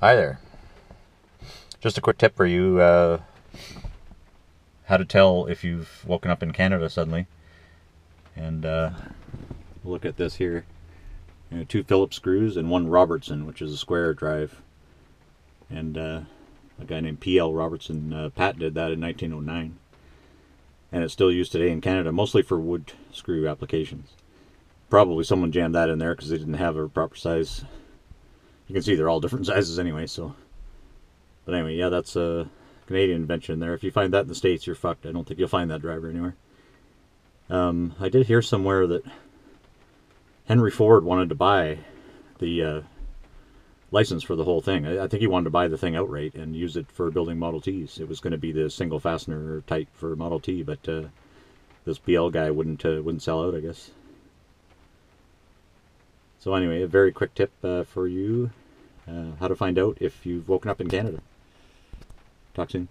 Hi there. Just a quick tip for you uh, how to tell if you've woken up in Canada suddenly. And uh, look at this here you know, two Phillips screws and one Robertson, which is a square drive. And uh, a guy named P.L. Robertson uh, patented that in 1909. And it's still used today in Canada, mostly for wood screw applications. Probably someone jammed that in there because they didn't have a proper size. You can see they're all different sizes anyway, so. But anyway, yeah, that's a Canadian invention there. If you find that in the States, you're fucked. I don't think you'll find that driver anywhere. Um, I did hear somewhere that Henry Ford wanted to buy the uh, license for the whole thing. I, I, think he wanted to buy the thing outright and use it for building Model Ts. It was going to be the single fastener type for Model T, but uh, this P.L. guy wouldn't uh, wouldn't sell out, I guess. So anyway, a very quick tip uh, for you: uh, how to find out if you've woken up in Canada. Talk soon.